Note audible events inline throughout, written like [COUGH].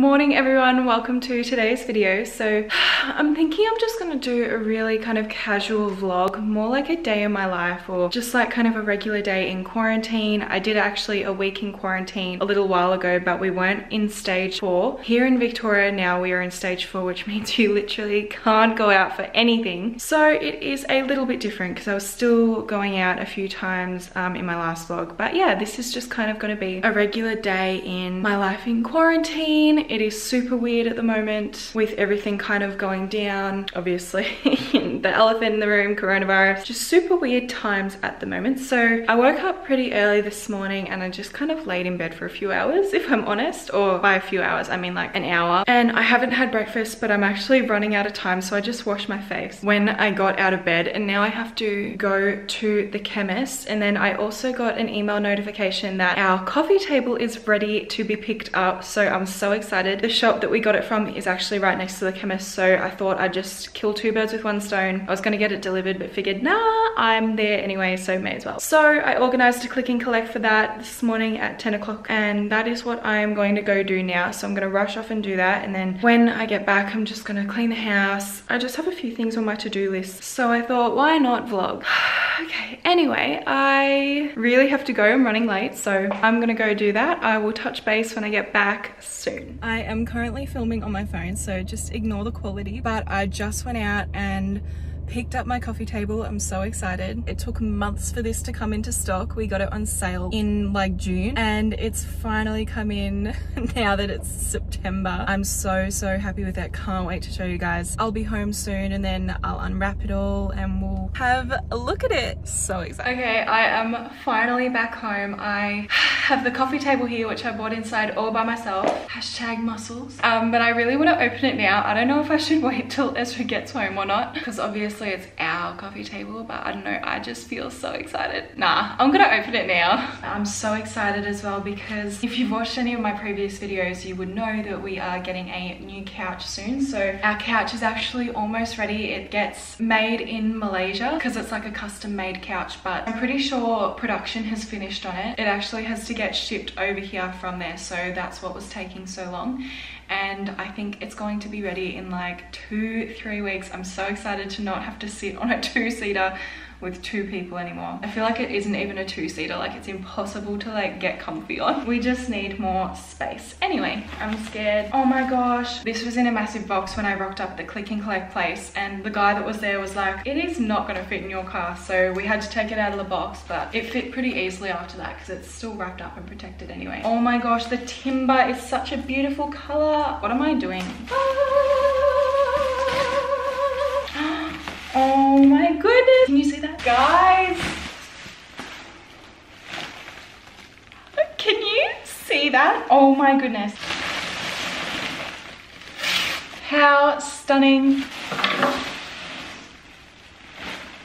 Morning everyone, welcome to today's video. So [SIGHS] I'm thinking I'm just gonna do a really kind of casual vlog, more like a day in my life or just like kind of a regular day in quarantine. I did actually a week in quarantine a little while ago, but we weren't in stage four. Here in Victoria now we are in stage four, which [LAUGHS] means you literally can't go out for anything. So it is a little bit different because I was still going out a few times um, in my last vlog. But yeah, this is just kind of gonna be a regular day in my life in quarantine it is super weird at the moment with everything kind of going down. Obviously, [LAUGHS] the elephant in the room, coronavirus, just super weird times at the moment. So I woke up pretty early this morning and I just kind of laid in bed for a few hours, if I'm honest, or by a few hours, I mean like an hour. And I haven't had breakfast, but I'm actually running out of time. So I just washed my face when I got out of bed and now I have to go to the chemist. And then I also got an email notification that our coffee table is ready to be picked up. So I'm so excited excited. The shop that we got it from is actually right next to the chemist, so I thought I'd just kill two birds with one stone. I was gonna get it delivered, but figured, nah, I'm there anyway, so may as well. So I organized a click and collect for that this morning at 10 o'clock, and that is what I'm going to go do now. So I'm gonna rush off and do that, and then when I get back, I'm just gonna clean the house. I just have a few things on my to-do list, so I thought, why not vlog? [SIGHS] okay, anyway, I really have to go. I'm running late, so I'm gonna go do that. I will touch base when I get back soon. I am currently filming on my phone, so just ignore the quality, but I just went out and picked up my coffee table. I'm so excited. It took months for this to come into stock. We got it on sale in like June and it's finally come in [LAUGHS] now that it's September. I'm so, so happy with it. Can't wait to show you guys. I'll be home soon and then I'll unwrap it all and we'll have a look at it. So excited. Okay, I am finally back home. I [SIGHS] have the coffee table here, which I bought inside all by myself. Hashtag muscles. Um, but I really want to open it now. I don't know if I should wait till Ezra gets home or not because obviously obviously it's our coffee table, but I don't know, I just feel so excited. Nah, I'm gonna open it now. [LAUGHS] I'm so excited as well because if you've watched any of my previous videos, you would know that we are getting a new couch soon. So our couch is actually almost ready. It gets made in Malaysia because it's like a custom made couch, but I'm pretty sure production has finished on it. It actually has to get shipped over here from there. So that's what was taking so long and I think it's going to be ready in like two, three weeks. I'm so excited to not have to sit on a two-seater with two people anymore. I feel like it isn't even a two-seater, like it's impossible to like get comfy on. We just need more space. Anyway, I'm scared. Oh my gosh. This was in a massive box when I rocked up at the click and collect place and the guy that was there was like, it is not gonna fit in your car. So we had to take it out of the box, but it fit pretty easily after that because it's still wrapped up and protected anyway. Oh my gosh, the timber is such a beautiful color. What am I doing? Ah. Oh my goodness. Can you see that? Guys. Can you see that? Oh my goodness. How stunning.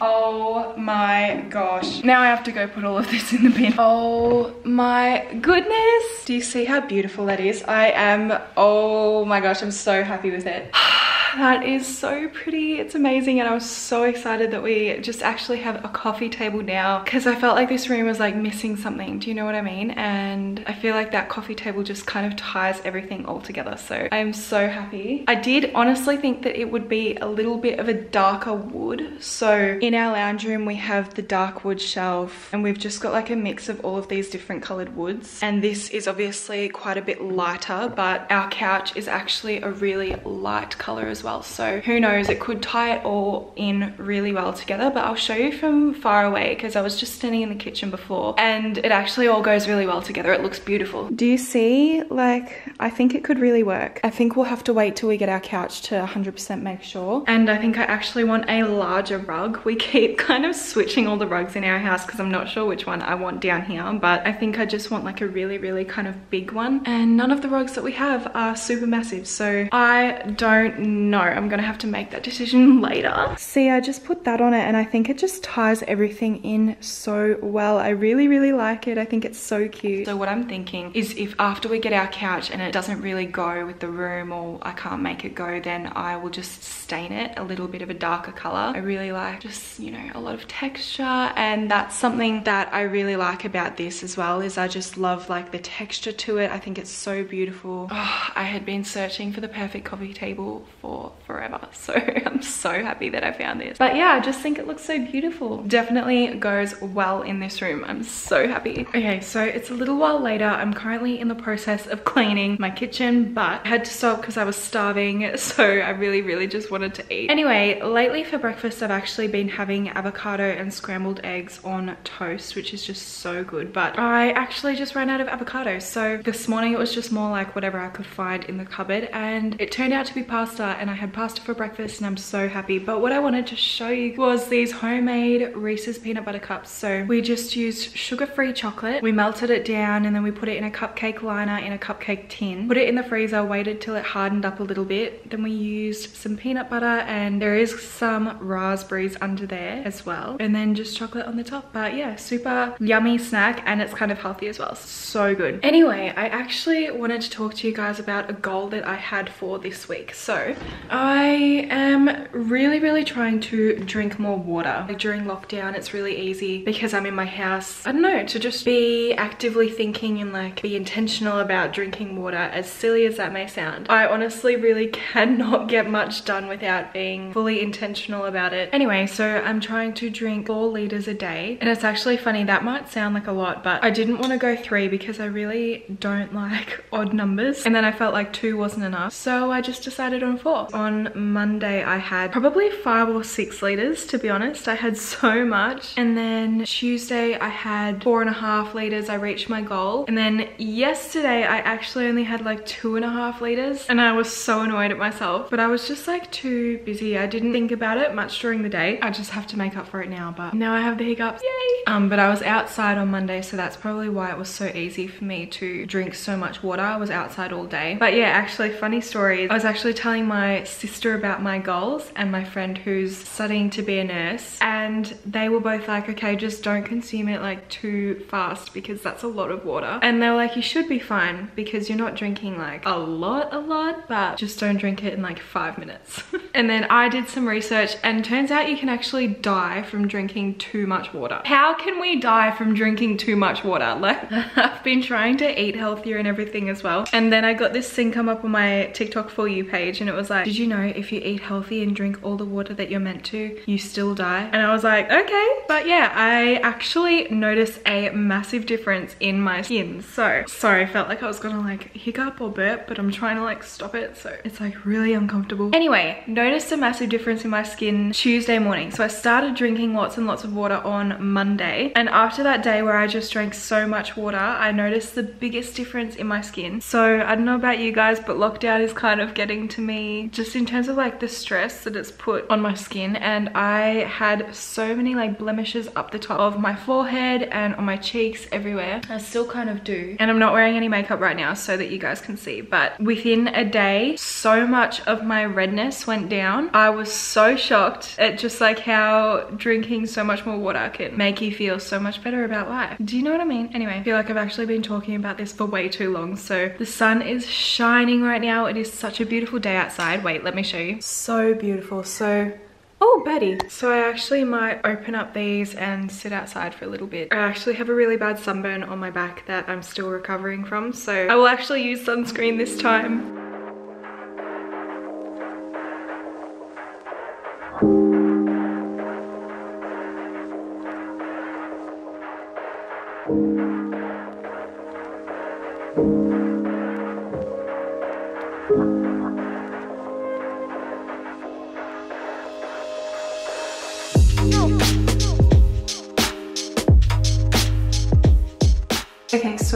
Oh my gosh. Now I have to go put all of this in the bin. Oh my goodness. Do you see how beautiful that is? I am, oh my gosh, I'm so happy with it. [SIGHS] [SIGHS] that is so pretty. It's amazing and I was so excited that we just actually have a coffee table now because I felt like this room was like missing something. Do you know what I mean? And I feel like that coffee table just kind of ties everything all together. So I am so happy. I did honestly think that it would be a little bit of a darker wood. So in our lounge room we have the dark wood shelf and we've just got like a mix of all of these different colored woods. And this is obviously quite a bit lighter but our couch is actually a really light color as well. So who knows, it could tie it all in really well together, but I'll show you from far away because I was just standing in the kitchen before and it actually all goes really well together. It looks beautiful. Do you see? Like, I think it could really work. I think we'll have to wait till we get our couch to 100% make sure. And I think I actually want a larger rug. We keep [LAUGHS] kind of switching all the rugs in our house because I'm not sure which one I want down here, but I think I just want like a really, really kind of big one. And none of the rugs that we have are super massive. So I don't know. I'm gonna have to make that decision [LAUGHS] later. See, I just put that on it and I think it just ties everything in so well. I really, really like it. I think it's so cute. So what I'm thinking is if after we get our couch and it doesn't really go with the room or I can't make it go, then I will just stain it a little bit of a darker color. I really like just, you know, a lot of texture and that's something that I really like about this as well is I just love like the texture to it. I think it's so beautiful. Oh, [SIGHS] I had been searching for the perfect coffee table for forever. [LAUGHS] So I'm so happy that I found this. But yeah, I just think it looks so beautiful. Definitely goes well in this room. I'm so happy. Okay, so it's a little while later. I'm currently in the process of cleaning my kitchen, but I had to stop because I was starving. [LAUGHS] So I really, really just wanted to eat. Anyway, lately for breakfast, I've actually been having avocado and scrambled eggs on toast, which is just so good. But I actually just ran out of avocado. So this morning it was just more like whatever I could find in the cupboard and it turned out to be pasta and I had pasta for breakfast and I'm so happy. But what I wanted to show you was these homemade Reese's peanut butter cups. So we just used sugar-free chocolate. We melted it down and then we put it in a cupcake liner in a cupcake tin. Put it in the freezer, waited till it hardened up a little bit. Then we used some peanut butter and there is some raspberries under there as well. And then just chocolate on the top. But yeah, super yummy snack and it's kind of healthy as well. So good. Anyway, I actually wanted to talk to you guys about a goal that I had for this week. So I am really, really trying to drink more water. Like during lockdown, it's really easy because I'm in my house, I don't know, to just be actively thinking and like be intentional about drinking water, as silly as that may sound. I honestly really [LAUGHS] cannot get much done without being fully intentional about it. Anyway, so I'm trying to drink four liters a day. And it's actually funny, that might sound like a lot, but I didn't want to go three because I really don't [LAUGHS] like odd numbers. And then I felt like two wasn't enough. So I just decided on four. On Monday, I had probably five or six liters, to be honest. I had [LAUGHS] so much. And then Tuesday, I had four and a half liters. I reached my goal. And then yesterday, I actually only had like two and a half liters. And I was so annoyed at myself. But I was just like too busy. I didn't think about it much during the day. I just have to make up for it now. But now I have the hiccups. Yay! Um, but I was outside on Monday, so that's probably why it was so easy for me to drink so much water. I was outside all day. But yeah, actually, funny story. I was actually telling my sister about my goals and my friend who's studying to be a nurse. And they were both like okay just don't consume it like too fast because that's a lot of water. And they're like you should be fine because you're not drinking like a lot a lot but just don't drink it in like five minutes. [LAUGHS] And then I did some research and turns out you can actually die from drinking too much water. How can we die from drinking too much water? [LAUGHS] Like I've been trying to eat healthier and everything as well. And then I got this thing come up on my TikTok for you page and it was like did you know if you eat healthy and drink all the water that you're meant to, you still die? And I was like, okay. But yeah, I actually noticed a massive difference in my skin. So, sorry, I felt like I was gonna like hiccup or burp, but I'm trying to like stop it. So it's like really uncomfortable. Anyway, noticed a massive difference in my skin Tuesday morning. So I started drinking lots and lots of water on Monday. And after that day where I just drank so much water, I noticed the biggest difference in my skin. So I don't know about you guys, but lockdown is kind of getting to me just in terms of like the stress that it's put on my skin and I had so many like blemishes up the top of my forehead and on my cheeks everywhere. I still kind of do and I'm not wearing any makeup right now so that you guys can see but within a day so much of my redness went down. I was so shocked at just like how drinking so much more water can make you feel so much better about life. Do you know what I mean? Anyway, I feel like I've actually been talking about this for way too long so the sun is shining right now. It is such a beautiful day outside wait let me show you so beautiful so Oh, Betty. So I actually might open up these and sit outside for a little bit. I actually have a really bad sunburn on my back that I'm still recovering from. So I will actually use sunscreen this time.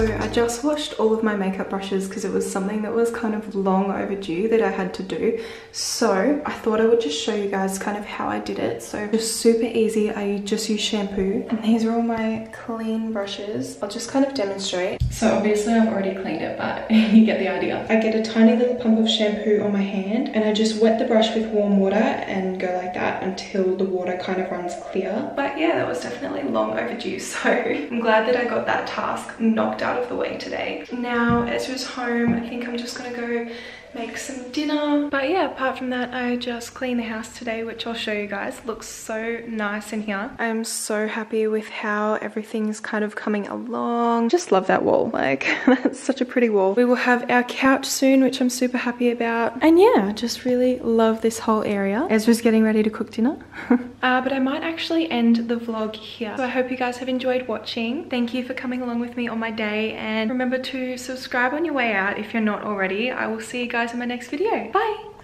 So I just washed all of my makeup brushes because it was something that was kind of long overdue that I had to do. So I thought I would just show you guys kind of how I did it. So just super easy, I just use shampoo. And these are all my clean brushes. I'll just kind of demonstrate. So obviously I've already cleaned it, but [LAUGHS] you get the idea. I get a tiny little pump of shampoo on my hand and I just wet the brush with warm water and go like that until the water kind of runs clear. But yeah, that was definitely long overdue. [LAUGHS] So I'm glad that I got that task knocked out of the way today. Now, Ezra's home. I think I'm just gonna go make some dinner. But yeah, apart from that, I just cleaned the house today, which I'll show you guys. looks so nice in here. I'm so happy with how everything's kind of coming along. Just love that wall. Like, [LAUGHS] that's such a pretty wall. We will have our couch soon, which I'm super happy about. And yeah, just really love this whole area. Ezra's getting ready to cook dinner. [LAUGHS] uh, but I might actually end the vlog here. So I hope you guys have enjoyed watching. Thank you for coming along with me on my day. And remember to subscribe on your way out if you're not already. I will see you guys in my next video. Bye!